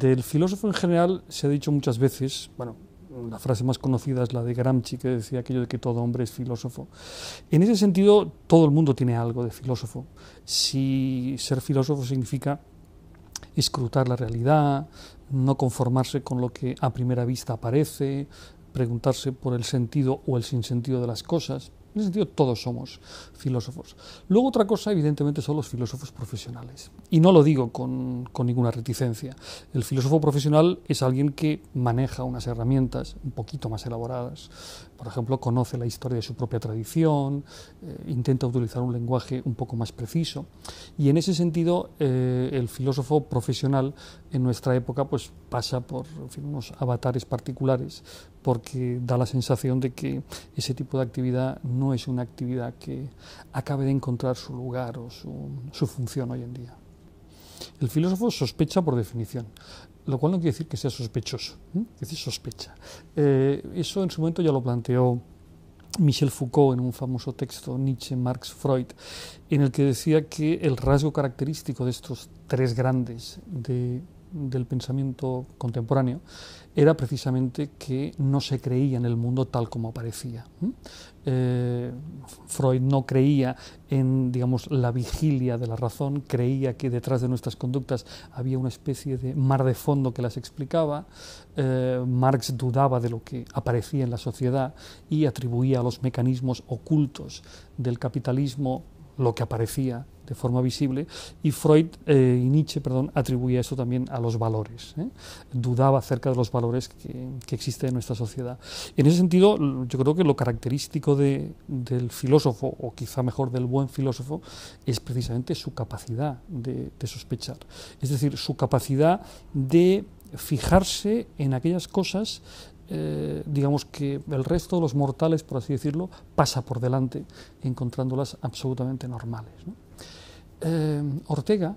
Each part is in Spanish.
Del filósofo en general se ha dicho muchas veces, bueno, la frase más conocida es la de Gramsci, que decía aquello de que todo hombre es filósofo. En ese sentido, todo el mundo tiene algo de filósofo. Si ser filósofo significa escrutar la realidad, no conformarse con lo que a primera vista aparece, preguntarse por el sentido o el sinsentido de las cosas, en ese sentido, todos somos filósofos. Luego, otra cosa, evidentemente, son los filósofos profesionales. Y no lo digo con, con, ninguna reticencia. El filósofo profesional es alguien que maneja unas herramientas un poquito más elaboradas. Por ejemplo, conoce la historia de su propia tradición, eh, intenta utilizar un lenguaje un poco más preciso. Y en ese sentido, eh, el filósofo profesional en nuestra época pues, pasa por unos avatares particulares, porque da la sensación de que ese tipo de actividad no es una actividad que acabe de encontrar su lugar o su, su función hoy en día. El filósofo sospecha por definición, lo cual no quiere decir que sea sospechoso, quiere decir sospecha. Eh, eso en su momento ya lo planteó Michel Foucault en un famoso texto Nietzsche, Marx, Freud, en el que decía que el rasgo característico de estos tres grandes de del pensamiento contemporáneo era precisamente que no se creía en el mundo tal como aparecía. Eh, Freud no creía en digamos, la vigilia de la razón, creía que detrás de nuestras conductas había una especie de mar de fondo que las explicaba. Eh, Marx dudaba de lo que aparecía en la sociedad y atribuía a los mecanismos ocultos del capitalismo lo que aparecía de forma visible, y Freud eh, y Nietzsche perdón, atribuía eso también a los valores. ¿eh? Dudaba acerca de los valores que, existen en nuestra sociedad. En ese sentido, yo creo que lo característico de, del filósofo, o quizá mejor del buen filósofo, es precisamente su capacidad de, sospechar. Es decir, su capacidad de fijarse en aquellas cosas eh, digamos que el resto de los mortales, por así decirlo, pasa por delante, encontrándolas absolutamente normales. ¿no? Eh, Ortega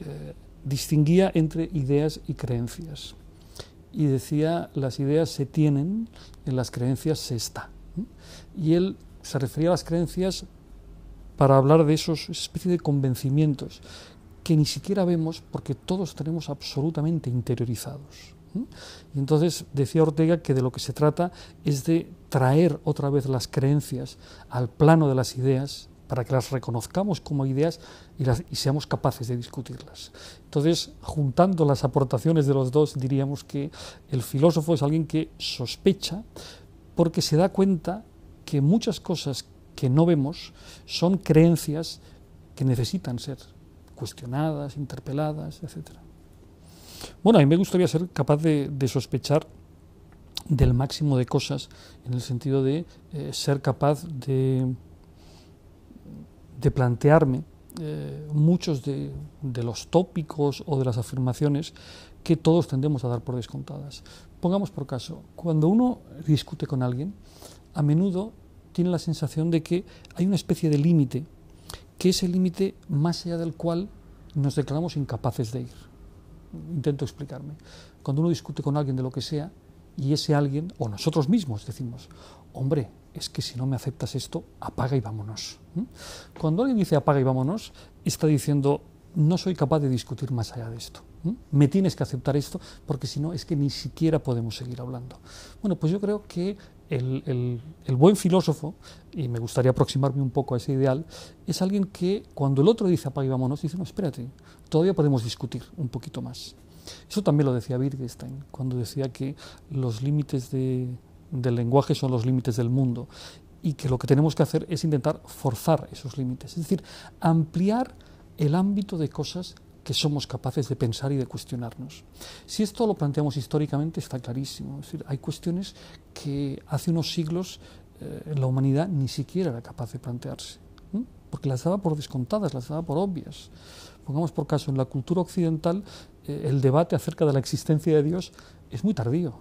eh, distinguía entre ideas y creencias y decía las ideas se tienen, en las creencias se está. Y él se refería a las creencias para hablar de esos especie de convencimientos que ni siquiera vemos porque todos tenemos absolutamente interiorizados. Y entonces decía Ortega que de lo que se trata es de traer otra vez las creencias al plano de las ideas para que las reconozcamos como ideas y, las, seamos capaces de discutirlas. Entonces, juntando las aportaciones de los dos, diríamos que el filósofo es alguien que sospecha porque se da cuenta que muchas cosas que no vemos son creencias que necesitan ser cuestionadas, interpeladas, etcétera. Bueno, a mí me gustaría ser capaz de, de sospechar del máximo de cosas, en el sentido de eh, ser capaz de, de plantearme eh, muchos de, de, los tópicos o de las afirmaciones que todos tendemos a dar por descontadas. Pongamos por caso, cuando uno discute con alguien, a menudo tiene la sensación de que hay una especie de límite, que es el límite más allá del cual nos declaramos incapaces de ir intento explicarme. Cuando uno discute con alguien de lo que sea y ese alguien, o nosotros mismos decimos, hombre, es que si no me aceptas esto, apaga y vámonos. Cuando alguien dice apaga y vámonos, está diciendo, no soy capaz de discutir más allá de esto. Me tienes que aceptar esto porque si no es que ni siquiera podemos seguir hablando. Bueno, pues yo creo que el, el, buen filósofo, y me gustaría aproximarme un poco a ese ideal, es alguien que cuando el otro dice apaga y vámonos, dice, no, espérate, todavía podemos discutir un poquito más. Eso también lo decía Wittgenstein, cuando decía que los límites de, del lenguaje son los límites del mundo y que lo que tenemos que hacer es intentar forzar esos límites, es decir, ampliar el ámbito de cosas que somos capaces de pensar y de cuestionarnos. Si esto lo planteamos históricamente está clarísimo, es decir, hay cuestiones que hace unos siglos eh, la humanidad ni siquiera era capaz de plantearse, porque las daba por descontadas, las daba por obvias. Pongamos por caso, en la cultura occidental eh, el debate acerca de la existencia de Dios es muy tardío,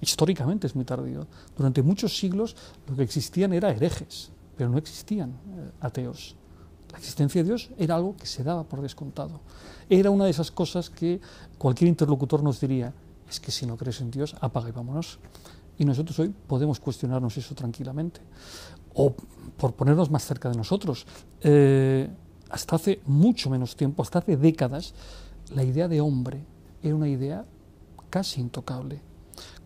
históricamente es muy tardío. Durante muchos siglos lo que existían eran herejes, pero no existían eh, ateos. La existencia de Dios era algo que se daba por descontado. Era una de esas cosas que cualquier interlocutor nos diría, es que si no crees en Dios, apaga y vámonos. Y nosotros hoy podemos cuestionarnos eso tranquilamente. O por ponernos más cerca de nosotros, eh, hasta hace mucho menos tiempo, hasta hace décadas, la idea de hombre era una idea casi intocable.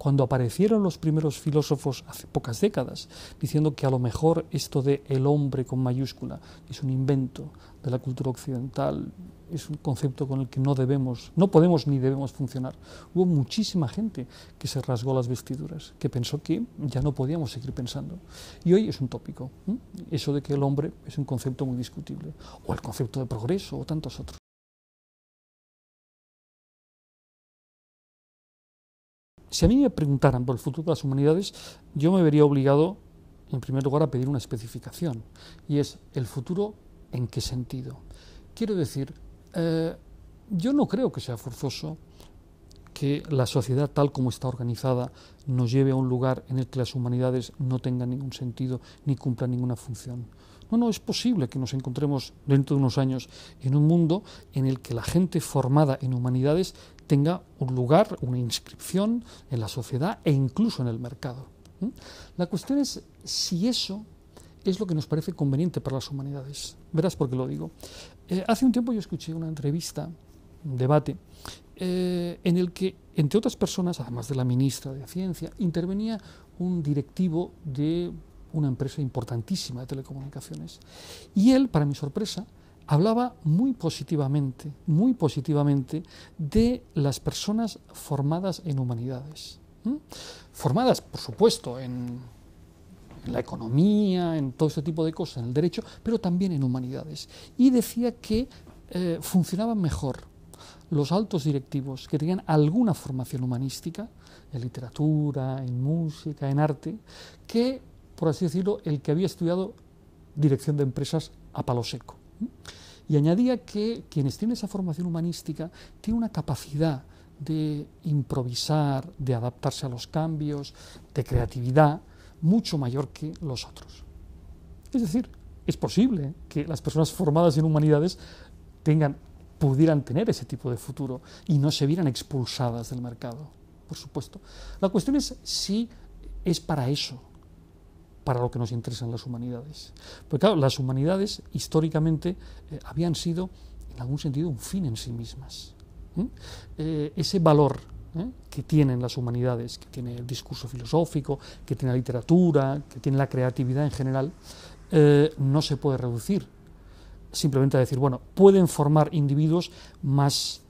Cuando aparecieron los primeros filósofos hace pocas décadas, diciendo que a lo mejor esto de el hombre con mayúscula es un invento de la cultura occidental, es un concepto con el que no debemos, no podemos ni debemos funcionar. Hubo muchísima gente que se rasgó las vestiduras, que pensó que ya no podíamos seguir pensando. Y hoy es un tópico, eso de que el hombre es un concepto muy discutible, o el concepto de progreso, o tantos otros. Si a mí me preguntaran por el futuro de las humanidades, yo me vería obligado, en primer lugar, a pedir una especificación, y es el futuro en qué sentido. Quiero decir, eh, yo no creo que sea forzoso que la sociedad tal como está organizada nos lleve a un lugar en el que las humanidades no tengan ningún sentido ni cumplan ninguna función. No, no, es posible que nos encontremos dentro de unos años en un mundo en el que la gente formada en humanidades tenga un lugar, una inscripción en la sociedad e incluso en el mercado. La cuestión es si eso es lo que nos parece conveniente para las humanidades. Verás por qué lo digo. Eh, hace un tiempo yo escuché una entrevista, un debate, eh, en el que, entre otras personas, además de la ministra de Ciencia, intervenía un directivo de una empresa importantísima de telecomunicaciones. Y él, para mi sorpresa, hablaba muy positivamente, muy positivamente de las personas formadas en humanidades. Formadas, por supuesto, en, la economía, en todo este tipo de cosas, en el derecho, pero también en humanidades. Y decía que eh, funcionaban mejor los altos directivos que tenían alguna formación humanística, en literatura, en música, en arte, que, por así decirlo, el que había estudiado dirección de empresas a palo seco. Y añadía que quienes tienen esa formación humanística tienen una capacidad de improvisar, de adaptarse a los cambios, de creatividad, mucho mayor que los otros. Es decir, es posible que las personas formadas en humanidades tengan, pudieran tener ese tipo de futuro y no se vieran expulsadas del mercado, por supuesto. La cuestión es si es para eso para lo que nos interesan las humanidades. Porque claro, las humanidades históricamente eh, habían sido, en algún sentido, un fin en sí mismas. Eh, ese valor ¿eh? que tienen las humanidades, que tiene el discurso filosófico, que tiene la literatura, que tiene la creatividad en general, no se puede reducir simplemente a decir, bueno, pueden formar individuos más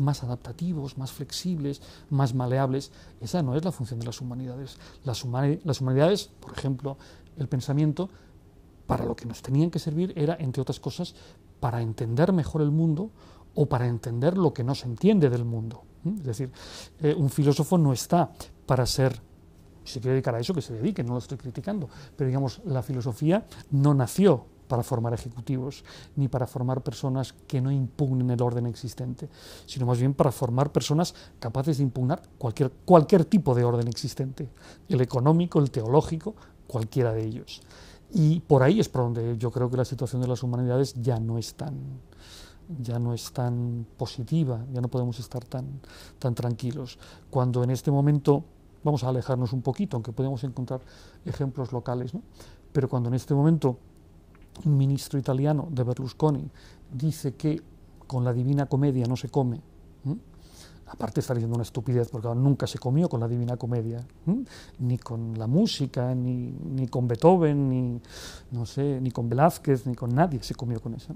más adaptativos, más flexibles, más maleables. Esa no es la función de las humanidades. Las, humanidades, por ejemplo, el pensamiento, para lo que nos tenían que servir era, entre otras cosas, para entender mejor el mundo o para entender lo que no se entiende del mundo. Es decir, eh, un filósofo no está para ser, si se quiere dedicar a eso, que se dedique, no lo estoy criticando, pero digamos, la filosofía no nació para formar ejecutivos, ni para formar personas que no impugnen el orden existente, sino más bien para formar personas capaces de impugnar cualquier, cualquier tipo de orden existente, el económico, el teológico, cualquiera de ellos. Y por ahí es por donde yo creo que la situación de las humanidades ya no es tan, ya no es tan positiva, ya no podemos estar tan, tan tranquilos. Cuando en este momento, vamos a alejarnos un poquito, aunque podemos encontrar ejemplos locales, ¿no? pero cuando en este momento un ministro italiano de Berlusconi dice que con la Divina Comedia no se come, aparte está diciendo una estupidez, porque nunca se comió con la Divina Comedia, ni con la música, ni, ni, con Beethoven, ni, no sé, ni con Velázquez, ni con nadie se comió con eso.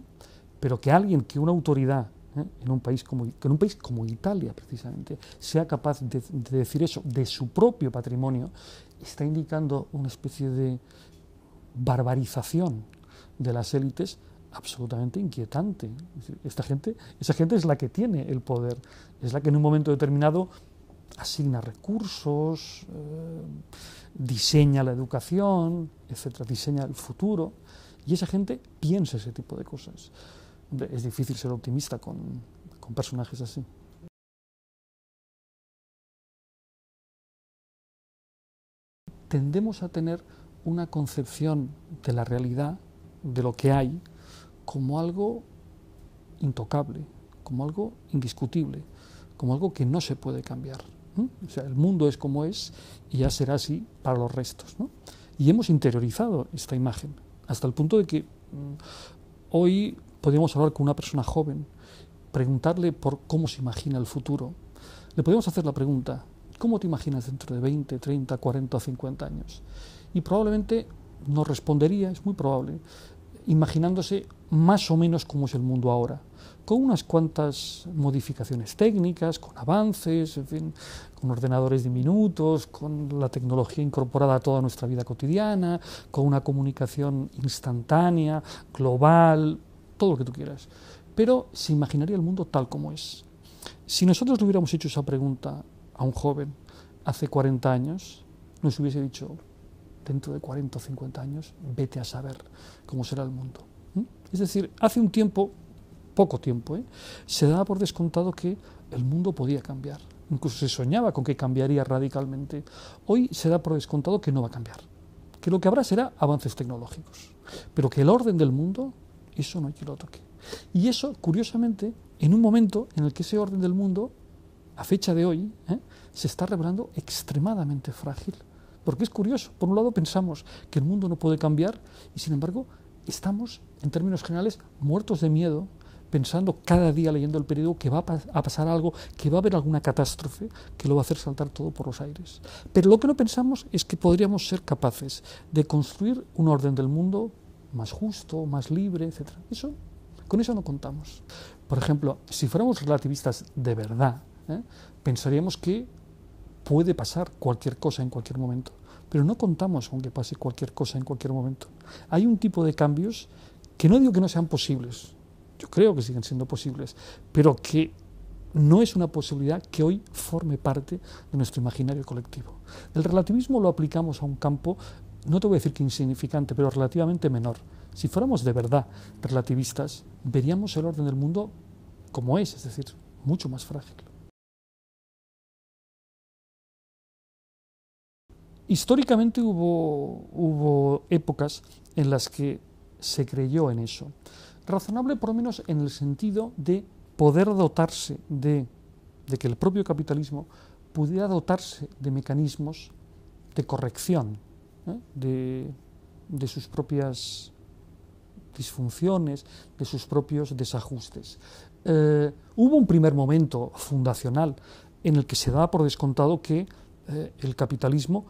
Pero que alguien, que una autoridad ¿eh? en, un país como, en un país como Italia, precisamente, sea capaz de decir eso de su propio patrimonio, está indicando una especie de barbarización de las élites absolutamente inquietante. Esta gente, esa gente es la que tiene el poder, es la que en un momento determinado asigna recursos, eh, diseña la educación, etcétera, diseña el futuro, y esa gente piensa ese tipo de cosas. Es difícil ser optimista con, con personajes así. Tendemos a tener una concepción de la realidad de lo que hay como algo intocable, como algo indiscutible, como algo que no se puede cambiar. O sea, el mundo es como es y ya será así para los restos. Y hemos interiorizado esta imagen hasta el punto de que mm, hoy podríamos hablar con una persona joven, preguntarle por cómo se imagina el futuro, le podemos hacer la pregunta, ¿cómo te imaginas dentro de 20, 30, 40 o 50 años? Y probablemente nos respondería, es muy probable, imaginándose más o menos cómo es el mundo ahora, con unas cuantas modificaciones técnicas, con avances, en fin, con ordenadores diminutos, con la tecnología incorporada a toda nuestra vida cotidiana, con una comunicación instantánea, global, todo lo que tú quieras. Pero se imaginaría el mundo tal como es. Si nosotros le hubiéramos hecho esa pregunta a un joven hace 40 años, nos hubiese dicho, dentro de 40 o 50 años, vete a saber cómo será el mundo. Es decir, hace un tiempo, poco tiempo, ¿eh? se daba por descontado que el mundo podía cambiar. Incluso se soñaba con que cambiaría radicalmente. Hoy se da por descontado que no va a cambiar. Que lo que habrá será avances tecnológicos. Pero que el orden del mundo, eso no hay que lo toque. Y eso, curiosamente, en un momento en el que ese orden del mundo, a fecha de hoy, ¿eh? se está revelando extremadamente frágil. Porque es curioso, por un lado pensamos que el mundo no puede cambiar y sin embargo estamos, en términos generales, muertos de miedo, pensando cada día leyendo el periódico que va a pasar algo, que va a haber alguna catástrofe que lo va a hacer saltar todo por los aires. Pero lo que no pensamos es que podríamos ser capaces de construir un orden del mundo más justo, más libre, etc. Eso, con eso no contamos. Por ejemplo, si fuéramos relativistas de verdad, ¿eh? pensaríamos que puede pasar cualquier cosa en cualquier momento, pero no contamos con que pase cualquier cosa en cualquier momento. Hay un tipo de cambios que no digo que no sean posibles, yo creo que siguen siendo posibles, pero que no es una posibilidad que hoy forme parte de nuestro imaginario colectivo. El relativismo lo aplicamos a un campo, no te voy a decir que insignificante, pero relativamente menor. Si fuéramos de verdad relativistas, veríamos el orden del mundo como es, es decir, mucho más frágil. Históricamente hubo, épocas en las que se creyó en eso. Razonable por lo menos en el sentido de poder dotarse de, que el propio capitalismo pudiera dotarse de mecanismos de corrección ¿eh? de, de sus propias disfunciones, de sus propios desajustes. Eh, hubo un primer momento fundacional en el que se daba por descontado que eh, el capitalismo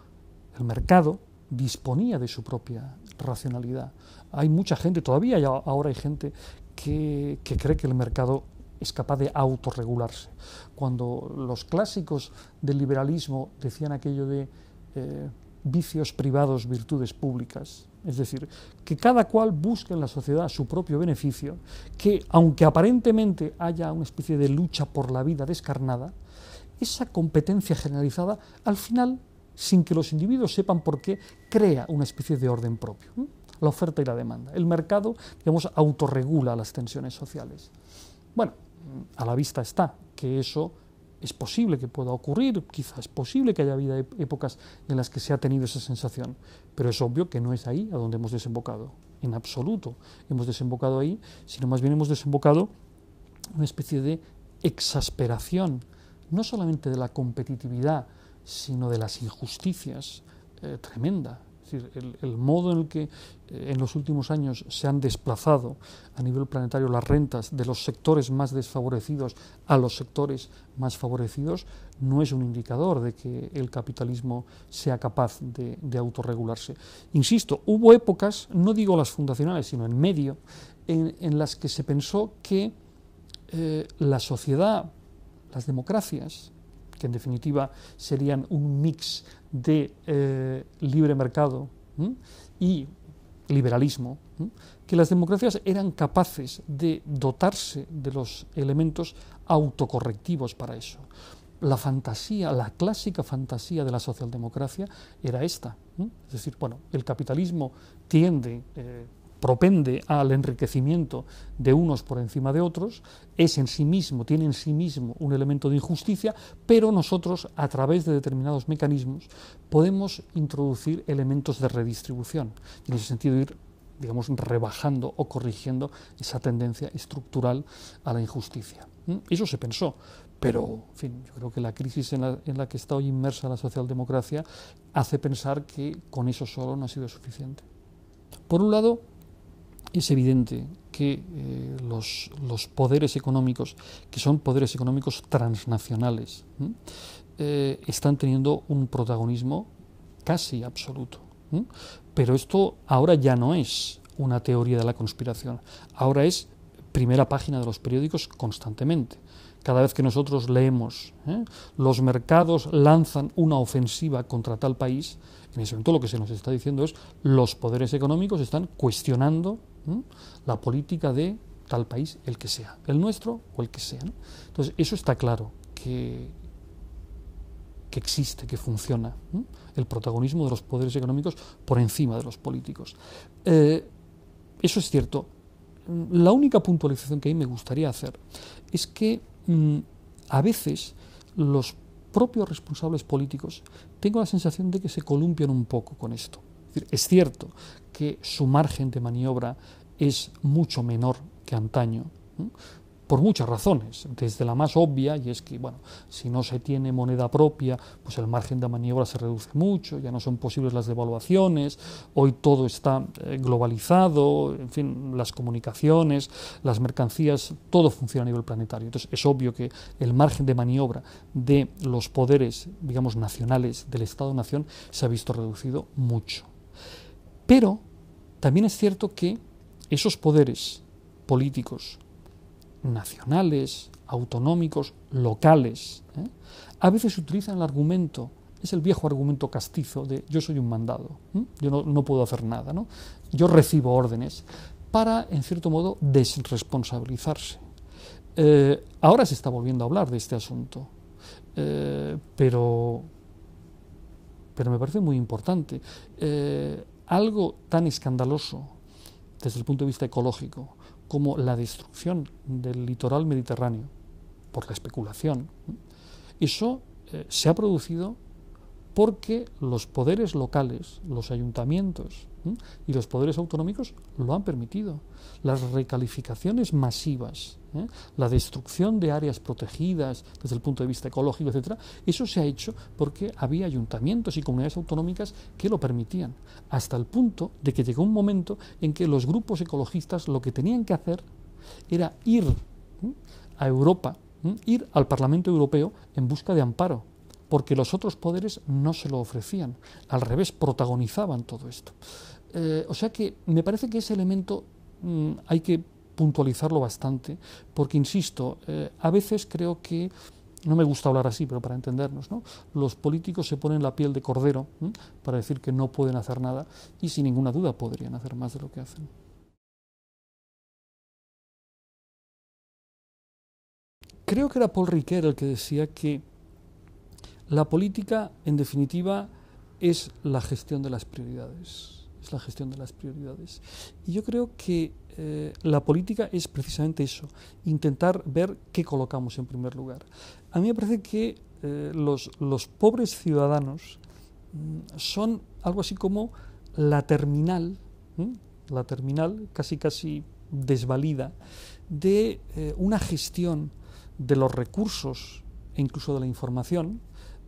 el mercado disponía de su propia racionalidad. Hay mucha gente, todavía ahora hay gente que, cree que el mercado es capaz de autorregularse. Cuando los clásicos del liberalismo decían aquello de eh, vicios privados, virtudes públicas, es decir, que cada cual busque en la sociedad su propio beneficio, que aunque aparentemente haya una especie de lucha por la vida descarnada, esa competencia generalizada al final sin que los individuos sepan por qué, crea una especie de orden propio. La oferta y la demanda. El mercado, digamos, autorregula las tensiones sociales. Bueno, a la vista está que eso es posible que pueda ocurrir, quizás es posible que haya habido épocas en las que se ha tenido esa sensación, pero es obvio que no es ahí a donde hemos desembocado, en absoluto hemos desembocado ahí, sino más bien hemos desembocado una especie de exasperación, no solamente de la competitividad, sino de las injusticias eh, tremenda. Es decir, el, modo en el que eh, en los últimos años se han desplazado a nivel planetario las rentas de los sectores más desfavorecidos a los sectores más favorecidos no es un indicador de que el capitalismo sea capaz de, autorregularse. Insisto, hubo épocas, no digo las fundacionales, sino en medio, en, las que se pensó que eh, la sociedad, las democracias, que en definitiva serían un mix de eh, libre mercado y liberalismo, que las democracias eran capaces de dotarse de los elementos autocorrectivos para eso. La fantasía, la clásica fantasía de la socialdemocracia era esta. Es decir, bueno, el capitalismo tiende, eh, propende al enriquecimiento de unos por encima de otros, es en sí mismo, tiene en sí mismo un elemento de injusticia, pero nosotros a través de determinados mecanismos podemos introducir elementos de redistribución, en ese sentido ir digamos, rebajando o corrigiendo esa tendencia estructural a la injusticia. Eso se pensó, pero en fin, yo creo que la crisis en la, en la que está hoy inmersa la socialdemocracia hace pensar que con eso solo no ha sido suficiente. Por un lado, es evidente que eh, los, los, poderes económicos, que son poderes económicos transnacionales, eh, están teniendo un protagonismo casi absoluto. Pero esto ahora ya no es una teoría de la conspiración, ahora es primera página de los periódicos constantemente. Cada vez que nosotros leemos, ¿eh? los mercados lanzan una ofensiva contra tal país, en ese momento lo que se nos está diciendo es los poderes económicos están cuestionando la política de tal país, el que sea, el nuestro o el que sea. Entonces, eso está claro, que, que existe, que funciona, el protagonismo de los poderes económicos por encima de los políticos. Eh, eso es cierto. La única puntualización que a mí me gustaría hacer es que mm, a veces los propios responsables políticos tengo la sensación de que se columpian un poco con esto. Es, cierto que su margen de maniobra es mucho menor que antaño, por muchas razones, desde la más obvia, y es que, bueno, si no se tiene moneda propia, pues el margen de maniobra se reduce mucho, ya no son posibles las devaluaciones, hoy todo está eh, globalizado, en fin, las comunicaciones, las mercancías, todo funciona a nivel planetario. Entonces, es obvio que el margen de maniobra de los poderes, digamos, nacionales del Estado-nación se ha visto reducido mucho. Pero también es cierto que esos poderes políticos, nacionales, autonómicos, locales. ¿eh? A veces utilizan el argumento, es el viejo argumento castizo de yo soy un mandado, yo no, puedo hacer nada, ¿no? yo recibo órdenes, para, en cierto modo, desresponsabilizarse. Eh, ahora se está volviendo a hablar de este asunto, eh, pero, pero me parece muy importante. Algo tan escandaloso desde el punto de vista ecológico como la destrucción del litoral mediterráneo por la especulación, eso eh, se ha producido porque los poderes locales, los ayuntamientos y los poderes autonómicos lo han permitido. Las recalificaciones masivas, ¿eh? la destrucción de áreas protegidas desde el punto de vista ecológico, etc., eso se ha hecho porque había ayuntamientos y comunidades autonómicas que lo permitían, hasta el punto de que llegó un momento en que los grupos ecologistas lo que tenían que hacer era ir a Europa, ir al Parlamento Europeo en busca de amparo porque los otros poderes no se lo ofrecían, al revés, protagonizaban todo esto. Eh, o sea que me parece que ese elemento mm, hay que puntualizarlo bastante, porque, insisto, eh, a veces creo que, no me gusta hablar así, pero para entendernos, ¿no? los políticos se ponen la piel de cordero para decir que no pueden hacer nada y sin ninguna duda podrían hacer más de lo que hacen. Creo que era Paul Riquet el que decía que la política, en definitiva, es la gestión de las prioridades. Es la gestión de las prioridades. Y yo creo que eh, la política es precisamente eso, intentar ver qué colocamos en primer lugar. A mí me parece que eh, los, pobres ciudadanos mm, son algo así como la terminal, la terminal casi casi desvalida de eh, una gestión de los recursos e incluso de la información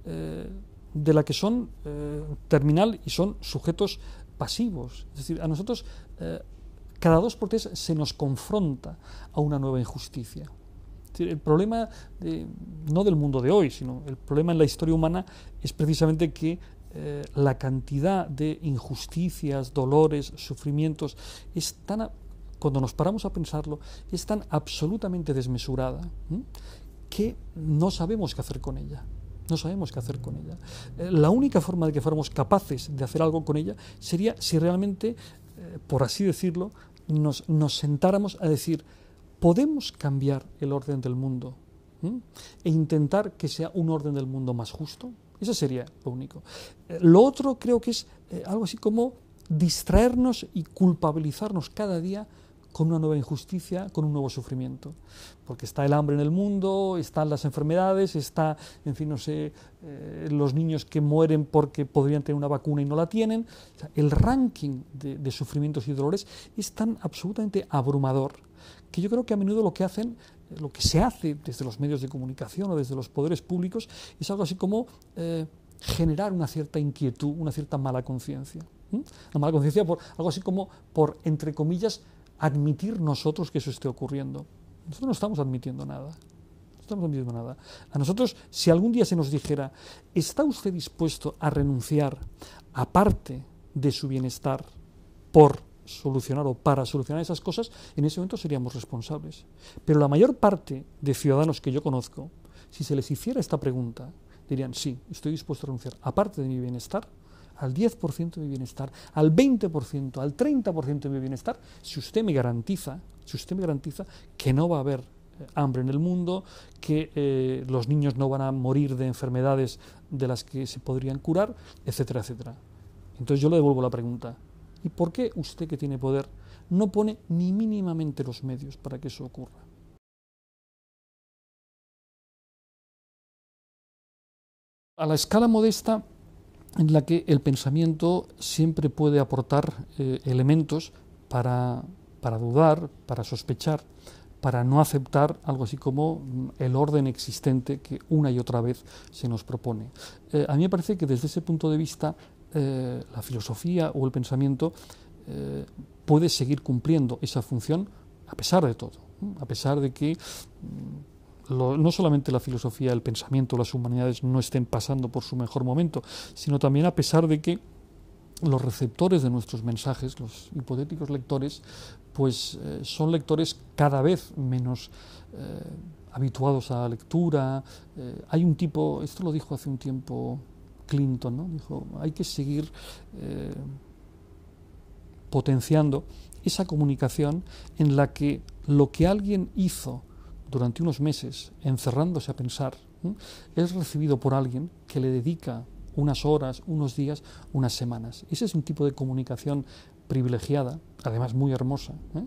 eh, de la que son eh, terminal y son sujetos pasivos. Es decir, a nosotros eh, cada dos por tres se nos confronta a una nueva injusticia. el problema no del mundo de hoy, sino el problema en la historia humana es precisamente que la cantidad de injusticias, dolores, sufrimientos es tan, cuando nos paramos a pensarlo, es tan absolutamente desmesurada que no sabemos qué hacer con ella. No sabemos qué hacer con ella. Eh, la única forma de que fuéramos capaces de hacer algo con ella sería si realmente, eh, por así decirlo, nos, sentáramos a decir, ¿podemos cambiar el orden del mundo e intentar que sea un orden del mundo más justo? Eso sería lo único. Eh, lo otro creo que es algo así como distraernos y culpabilizarnos cada día con una nueva injusticia, con un nuevo sufrimiento. Porque está el hambre en el mundo, están las enfermedades, está, en fin, no sé, eh, los niños que mueren porque podrían tener una vacuna y no la tienen. el ranking de, sufrimientos y dolores es tan absolutamente abrumador que yo creo que a menudo lo que hacen, eh, lo que se hace desde los medios de comunicación o desde los poderes públicos es algo así como eh, generar una cierta inquietud, una cierta mala conciencia. Una mala conciencia por algo así como por, entre comillas, admitir nosotros que eso esté ocurriendo. Nosotros no estamos admitiendo nada. No estamos admitiendo nada. A nosotros, si algún día se nos dijera, ¿está usted dispuesto a renunciar a parte de su bienestar por solucionar o para solucionar esas cosas, en ese momento seríamos responsables. Pero la mayor parte de ciudadanos que yo conozco, si se les hiciera esta pregunta, dirían, sí, estoy dispuesto a renunciar a parte de mi bienestar, al 10% de mi bienestar, al 20%, al 30% de mi bienestar, si usted me garantiza, si usted me garantiza que no va a haber eh, hambre en el mundo, que eh, los niños no van a morir de enfermedades de las que se podrían curar, etcétera, etcétera. Entonces yo le devuelvo la pregunta, ¿y por qué usted que tiene poder no pone ni mínimamente los medios para que eso ocurra? A la escala modesta en la que el pensamiento siempre puede aportar eh, elementos para, para, dudar, para sospechar, para no aceptar algo así como mm, el orden existente que una y otra vez se nos propone. Eh, a mí me parece que desde ese punto de vista eh, la filosofía o el pensamiento puede seguir cumpliendo esa función a pesar de todo, a pesar de que no solamente la filosofía, el pensamiento, las humanidades no estén pasando por su mejor momento, sino también a pesar de que los receptores de nuestros mensajes, los hipotéticos lectores, pues eh, son lectores cada vez menos eh, habituados a la lectura. Eh, hay un tipo, esto lo dijo hace un tiempo Clinton, ¿no? dijo, hay que seguir potenciando esa comunicación en la que lo que alguien hizo durante unos meses encerrándose a pensar, es recibido por alguien que le dedica unas horas, unos días, unas semanas. Ese es un tipo de comunicación privilegiada, además muy hermosa. ¿eh?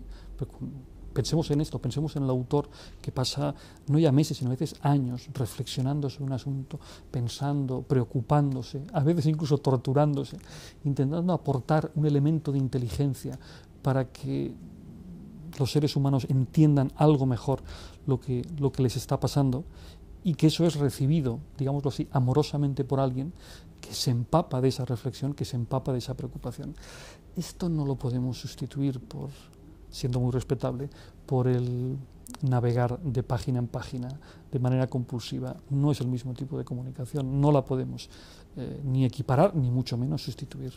Pensemos en esto, pensemos en el autor que pasa no ya meses, sino a veces años reflexionando sobre un asunto, pensando, preocupándose, a veces incluso torturándose, intentando aportar un elemento de inteligencia para que los seres humanos entiendan algo mejor lo que, lo que les está pasando y que eso es recibido, digámoslo así, amorosamente por alguien que se empapa de esa reflexión, que se empapa de esa preocupación. Esto no lo podemos sustituir por, siendo muy respetable, por el navegar de página en página de manera compulsiva. No es el mismo tipo de comunicación, no la podemos eh, ni equiparar ni mucho menos sustituir.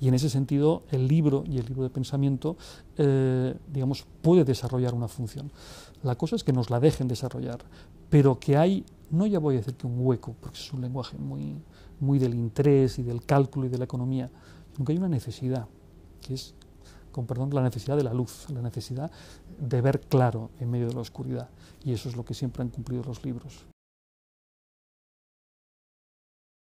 Y en ese sentido el libro y el libro de pensamiento, eh, digamos, puede desarrollar una función. La cosa es que nos la dejen desarrollar, pero que hay, no ya voy a decir que un hueco, porque es un lenguaje muy, muy del interés y del cálculo y de la economía, sino que hay una necesidad, que es con perdón, la necesidad de la luz, la necesidad de ver claro en medio de la oscuridad. Y eso es lo que siempre han cumplido los libros.